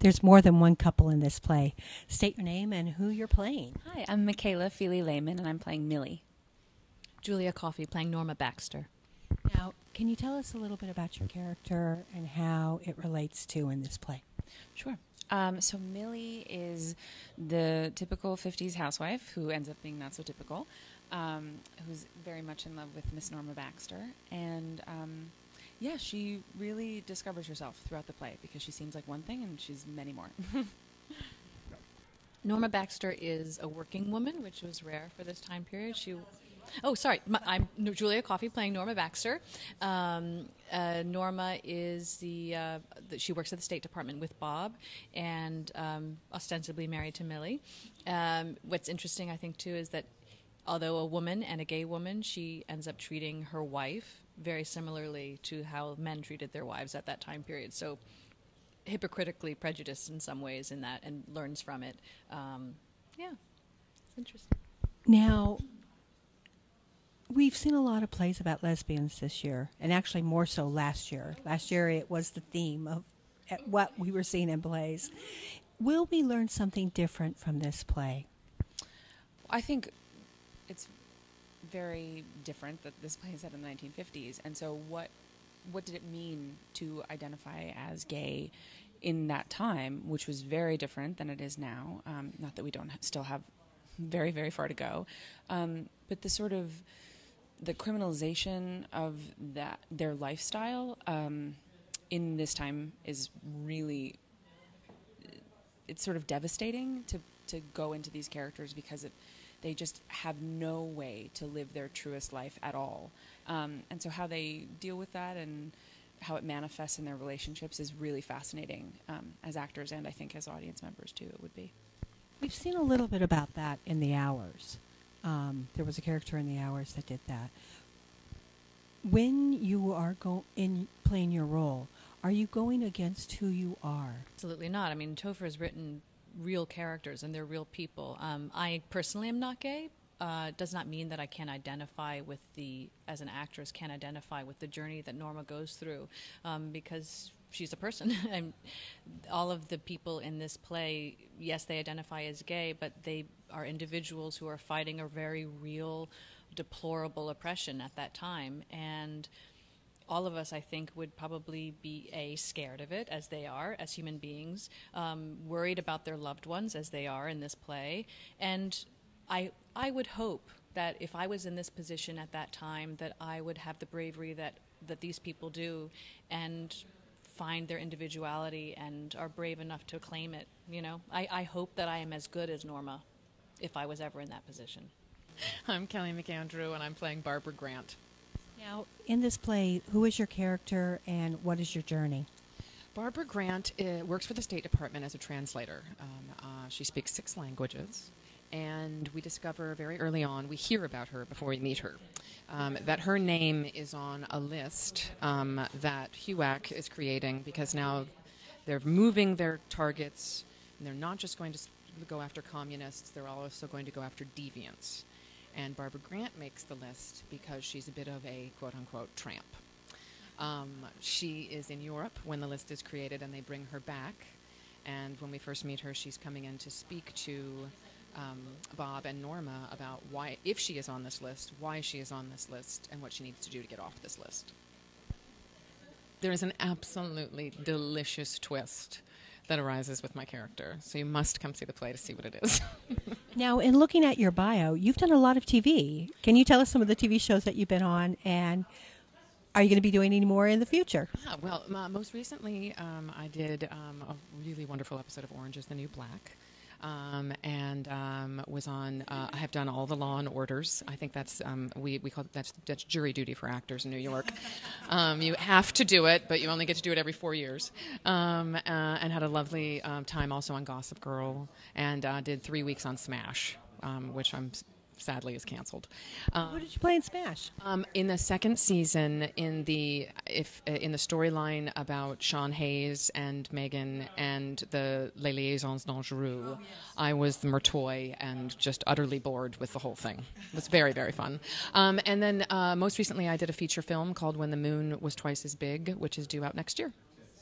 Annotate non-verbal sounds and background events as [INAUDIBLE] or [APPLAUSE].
there's more than one couple in this play. State your name and who you're playing. Hi, I'm Mikaela Feely-Lehmann, and I'm playing Millie. Julia Coffey playing Norma Baxter. Now, can you tell us a little bit about your character and how it relates to in this play? Sure. Um, so Millie is the typical 50s housewife who ends up being not so typical, um, who's very much in love with Miss Norma Baxter. And um, yeah, she really discovers herself throughout the play because she seems like one thing and she's many more. [LAUGHS] Norma Baxter is a working woman, which was rare for this time period. She Oh, sorry. My, I'm Julia Coffey playing Norma Baxter. Um, uh, Norma is the, uh, the, she works at the State Department with Bob, and um, ostensibly married to Millie. Um, what's interesting, I think, too, is that although a woman and a gay woman, she ends up treating her wife very similarly to how men treated their wives at that time period. So hypocritically prejudiced in some ways in that, and learns from it. Um, yeah, it's interesting. Now, We've seen a lot of plays about lesbians this year, and actually more so last year. Last year it was the theme of what we were seeing in plays. Will we learn something different from this play? I think it's very different that this play is set in the 1950s, and so what what did it mean to identify as gay in that time, which was very different than it is now? Um, not that we don't still have very very far to go, um, but the sort of the criminalization of that their lifestyle um, in this time is really it's sort of devastating to to go into these characters because it, they just have no way to live their truest life at all. Um, and so how they deal with that and how it manifests in their relationships is really fascinating um, as actors and I think as audience members too. It would be. We've seen a little bit about that in the hours. Um, there was a character in the hours that did that. When you are go- in playing your role, are you going against who you are? Absolutely not. I mean, Topher has written real characters and they're real people. Um, I personally am not gay. Uh, does not mean that I can't identify with the, as an actress, can't identify with the journey that Norma goes through, um, because she's a person. [LAUGHS] and all of the people in this play, yes, they identify as gay, but they are individuals who are fighting a very real, deplorable oppression at that time. And all of us, I think, would probably be a scared of it, as they are as human beings, um, worried about their loved ones, as they are in this play. And I, I would hope that if I was in this position at that time, that I would have the bravery that that these people do, and find their individuality and are brave enough to claim it. You know, I, I hope that I am as good as Norma if I was ever in that position. I'm Kelly McAndrew, and I'm playing Barbara Grant. Now, in this play, who is your character and what is your journey? Barbara Grant uh, works for the State Department as a translator. Um, uh, she speaks six languages, and we discover very early on, we hear about her before we meet her, um, that her name is on a list um, that HUAC is creating because now they're moving their targets, and they're not just going to go after communists, they're also going to go after deviants. And Barbara Grant makes the list because she's a bit of a quote unquote tramp. Um, she is in Europe when the list is created, and they bring her back. And when we first meet her, she's coming in to speak to um, Bob and Norma about why, if she is on this list, why she is on this list, and what she needs to do to get off this list. There is an absolutely delicious twist that arises with my character, so you must come see the play to see what it is. [LAUGHS] now, in looking at your bio, you've done a lot of TV. Can you tell us some of the TV shows that you've been on, and are you going to be doing any more in the future? Yeah, well, uh, most recently, um, I did um, a really wonderful episode of Orange is the New Black um, and um, was on. Uh, I have done all the Law and Orders. I think that's um, we we call it, that's that's jury duty for actors in New York. [LAUGHS] Um, you have to do it, but you only get to do it every four years. Um, uh, and had a lovely um, time also on Gossip Girl, and uh, did three weeks on Smash, which I'm sadly is canceled. Um, Who did you play in Smash? Um, in the second season, in the if uh, in the storyline about Sean Hayes and Megan and the Les Liaisons Dangereux, I was the Merteuil and just utterly bored with the whole thing. It was very very fun. Um, and then uh, most recently, I did a feature film called When the Moon Was Twice as Big, which is due out next year.